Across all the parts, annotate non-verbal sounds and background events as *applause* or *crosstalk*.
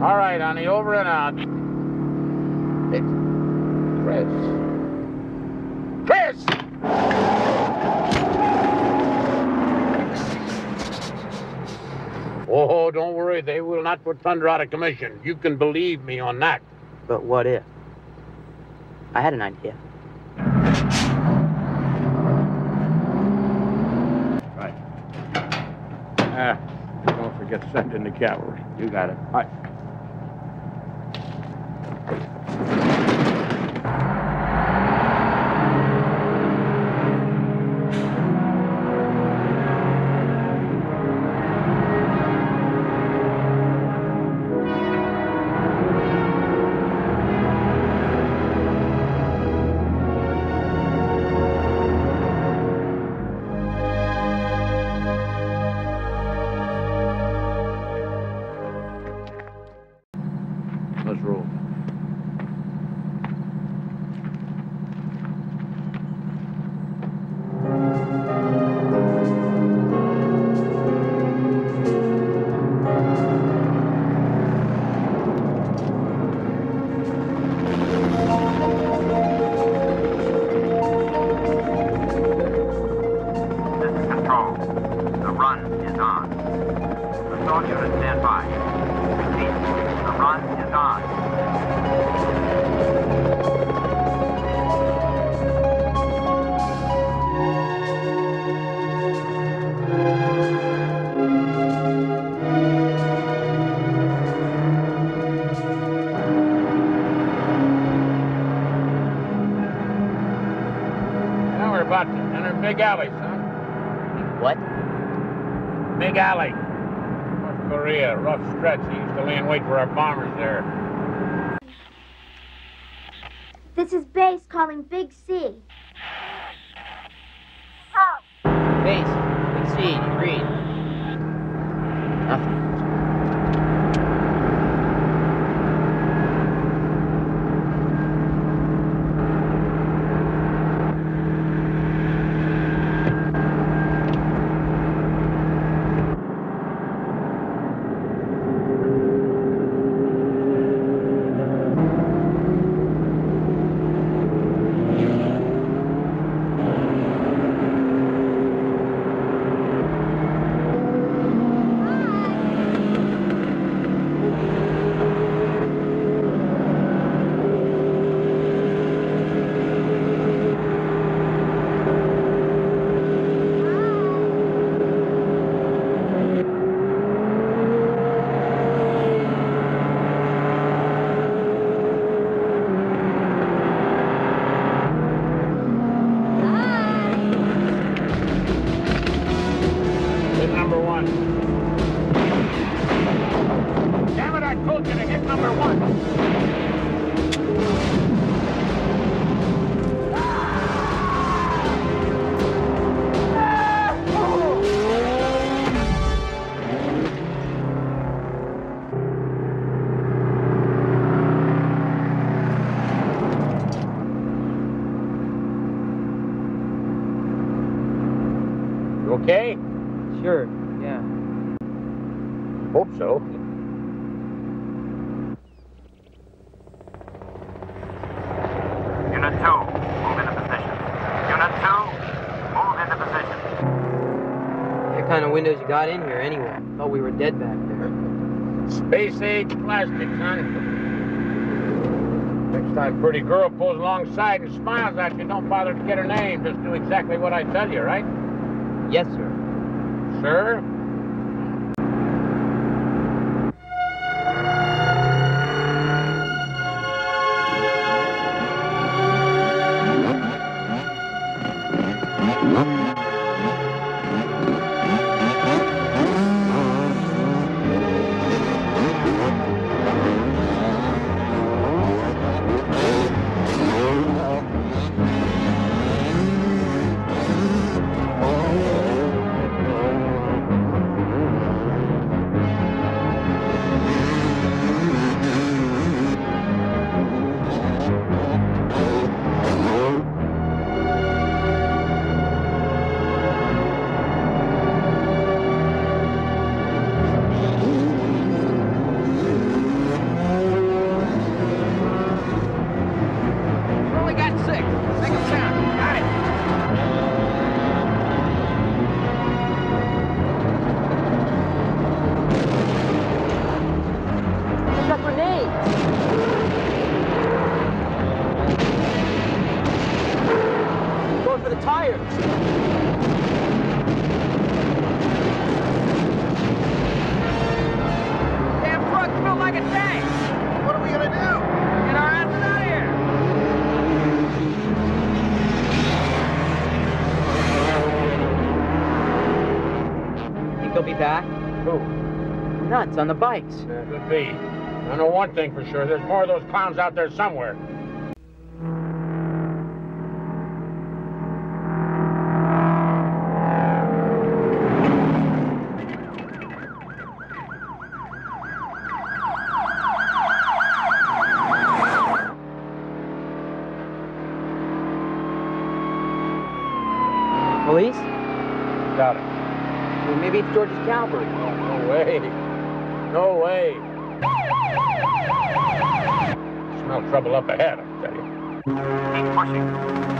Johnny. Over and out. It's Chris. Chris! Oh, don't worry. They will not put Thunder out of commission. You can believe me on that. But what if? I had an idea. Right. Ah, don't forget to send in the cavalry. You got it. Right. MiG Alley, son. What? MiG Alley. North Korea, rough stretch. They used to lay in wait for our bombers there. This is Base calling Big C. Base. Big C. Read. Windows you got in here anyway? Thought we were dead back there. Space age plastic, son. Next time pretty girl pulls alongside and smiles at you, don't bother to get her name. Just do exactly what I tell you, right? Yes, sir. Sir? They'll be back? Who? Nuts on the bikes. Could be. I know one thing for sure. There's more of those clowns out there somewhere. Police? Got it. Well, maybe it's George's cavalry. No way. No way. Smell trouble up ahead, I tell you. Keep pushing.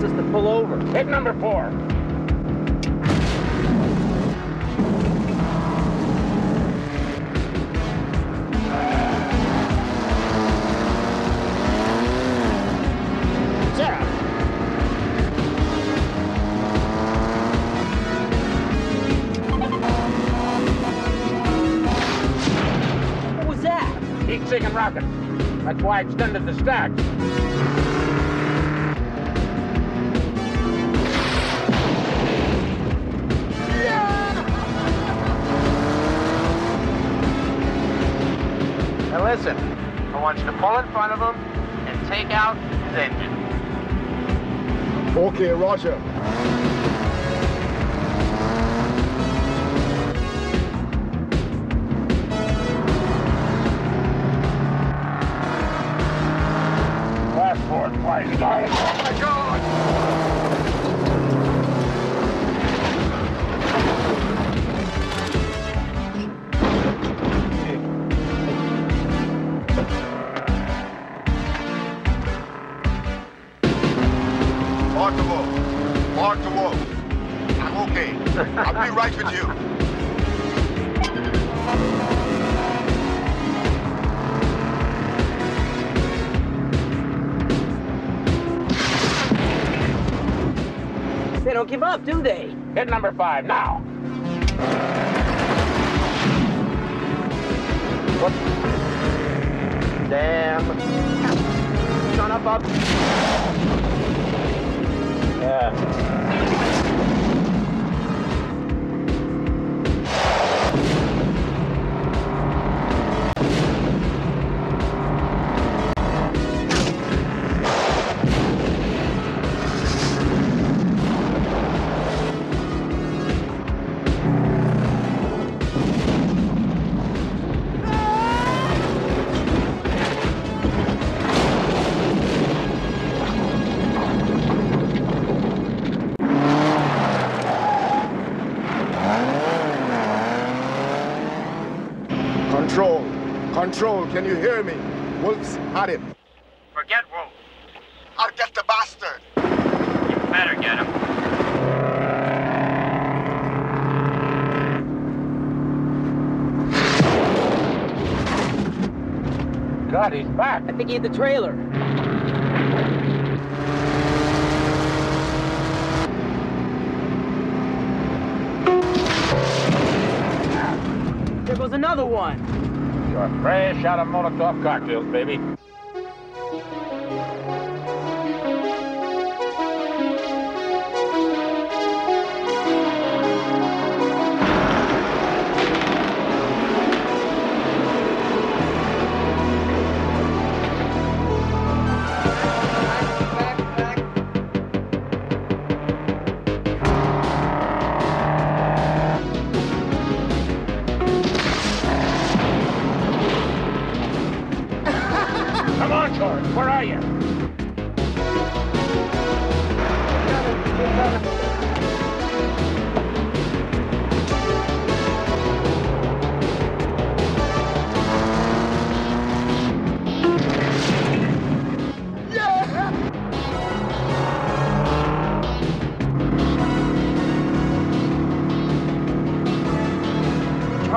To pull over. Hit number four. Sarah. What was that? Heat-seeking rocket. That's why I extended the stack. To pull in front of him and take out his engine. Okay, Roger. Passport, please. Number five, now. Control, can you hear me? Wolf's had him. Forget Wolf. I'll get the bastard. You better get him. God, he's back. I think he hit the trailer. There goes another one. You're fresh out of Molotov cocktails, baby.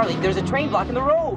Charlie, there's a train blocking the road.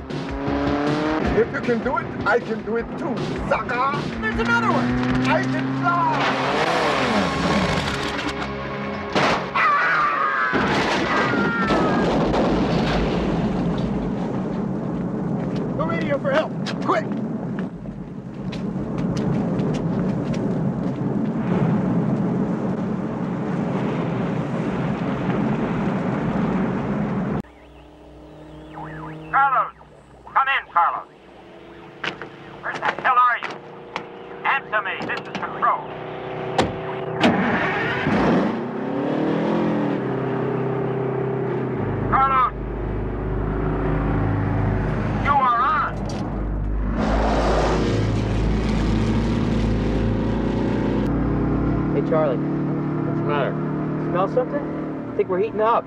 If you can do it, I can do it too, sucker! There's another one! I can fly! Answer me. This is control. Carlos! You are on! Hey, Charlie. What's the matter? Smell something? I think we're heating up.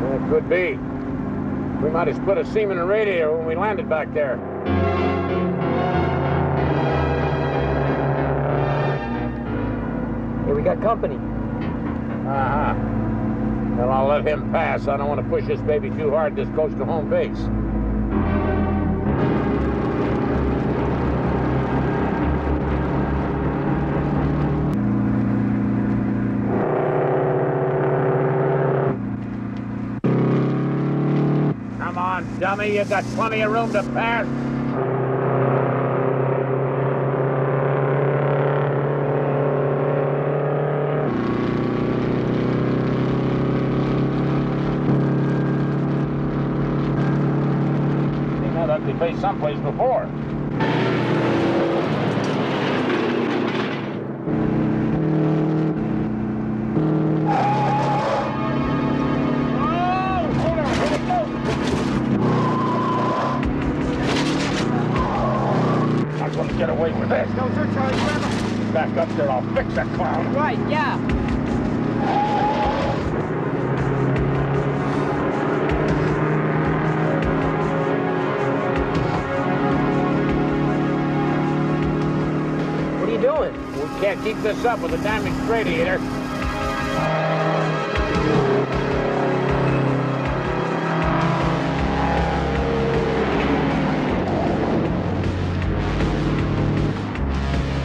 Well, it could be. We might have split a seam in the radio when we landed back there. Got company. Uh-huh. Well, I'll let him pass. I don't want to push this baby too hard this close to home base. Come on, dummy. You've got plenty of room to pass. Face someplace before. This up with a damaged radiator.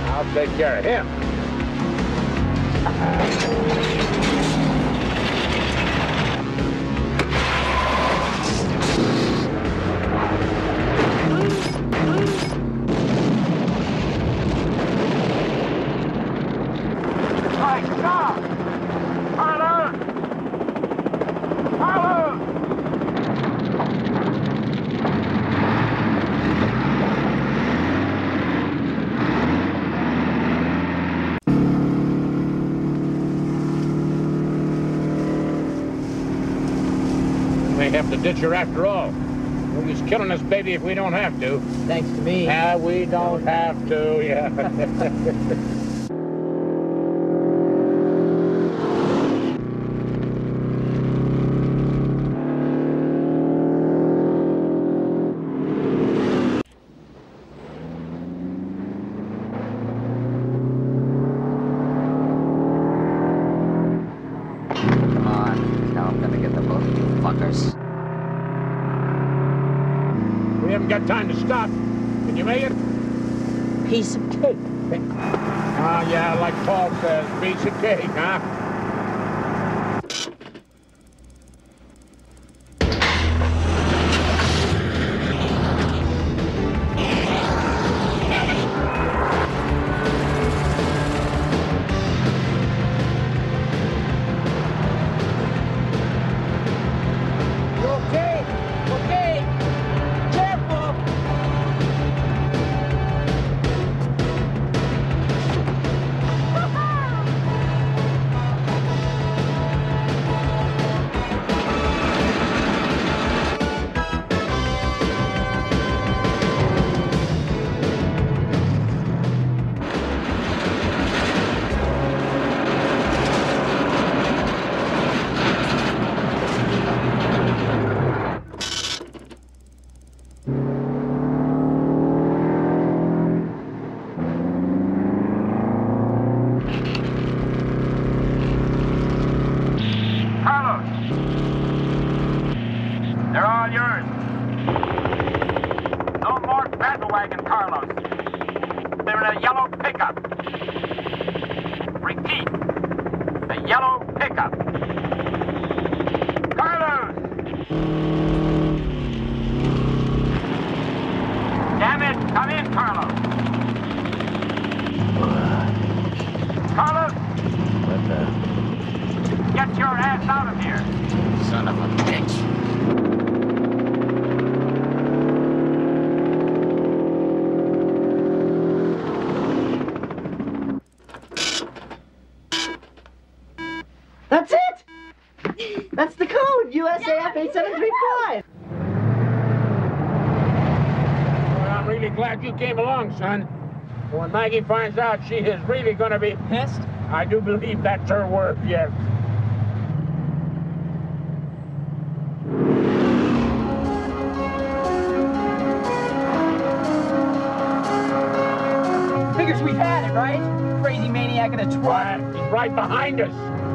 I'll take care of him. May have to ditch her after all. We're just killing this baby if we don't have to. Thanks to me. Yeah, we don't have to, yeah. *laughs* come in, Carlos. Carlos, What the get your ass out of here. son of a bitch? That's it! That's the code, USAF 8735. Well, I'm really glad you came along, son. When Maggie finds out, she is really going to be Pissed? I do believe that's her word, yes. Figures we've had it, right? Crazy maniac in a truck. He's right behind us.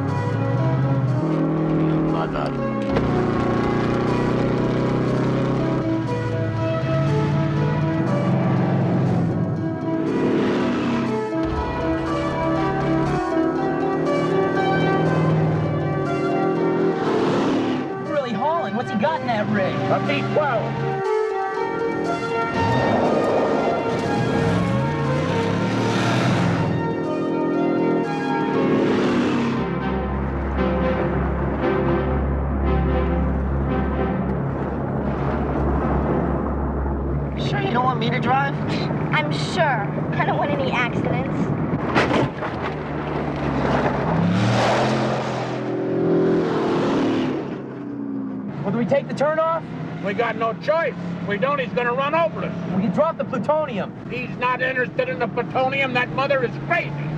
Got no choice. We don't, he's going to run over us. We can drop the plutonium. He's not interested in the plutonium. That mother is crazy.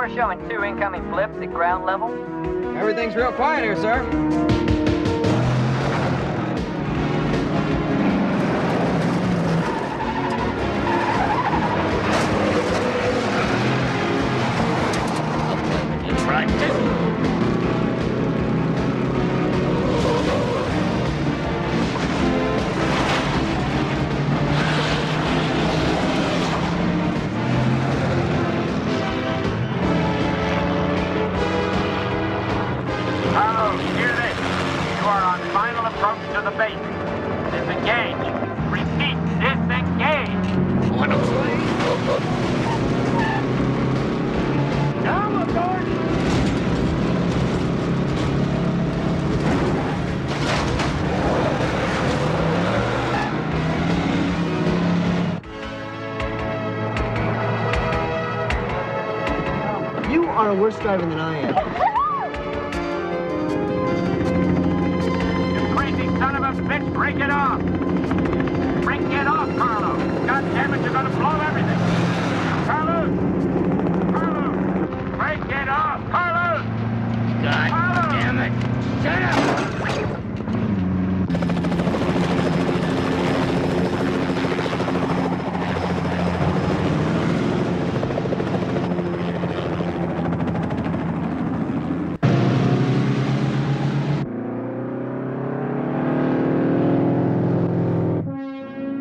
We're showing two incoming blips at ground level. Everything's real quiet here, sir. Worse driver than I am. You crazy son of a bitch, break it off. Break it off, Carlos. God damn it, you're gonna blow everything. Carlos! Carlos! Break it off, Carlos! God Carlos! damn it. Shut up.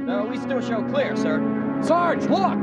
No, we still show clear, sir. Sarge, look!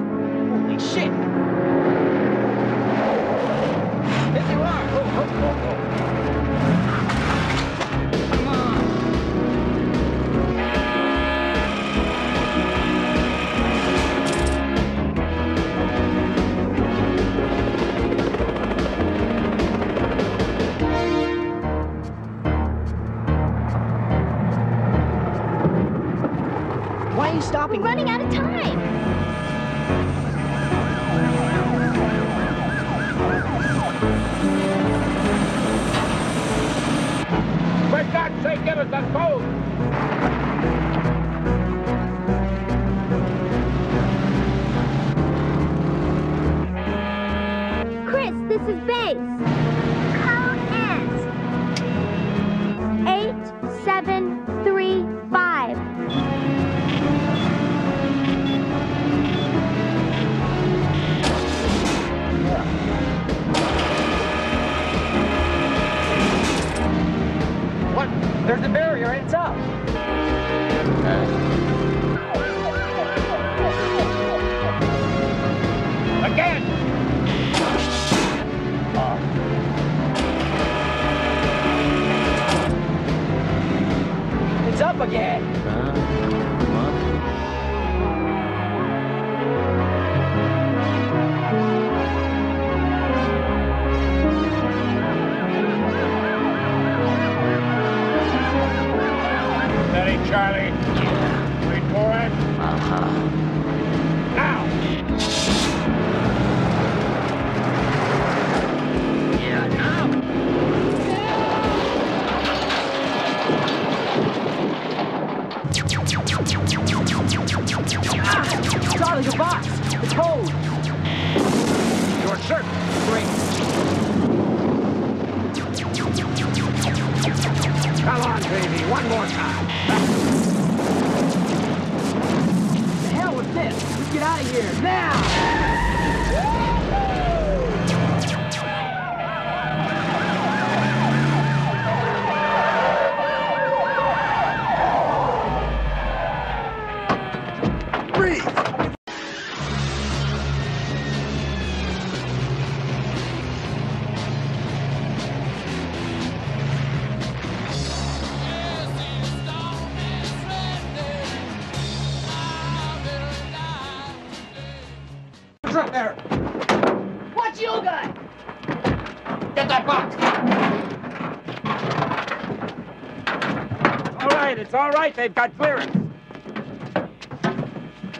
They've got clearance.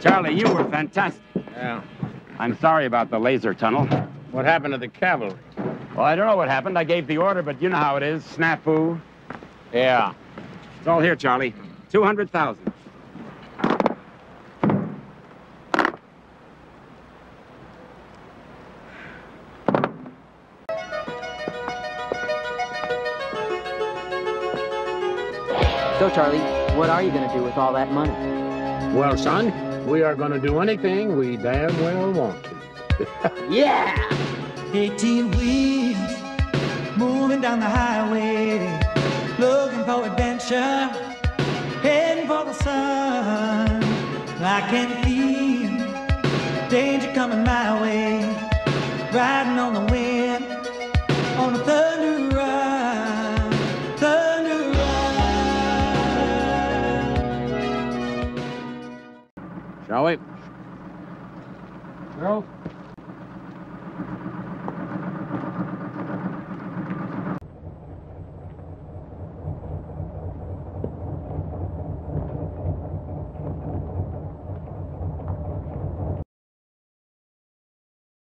Charlie, you were fantastic. Yeah. I'm sorry about the laser tunnel. What happened to the cavalry? Well, I don't know what happened. I gave the order, but you know how it is. Snafu. Yeah. It's all here, Charlie. 200,000. So, Charlie, what are you going to do with all that money? Well, son, we are going to do anything we damn well want to. *laughs* Yeah! 18 wheels moving down the highway, looking for adventure, heading for the sun. I can feel danger coming my way, riding on the wind,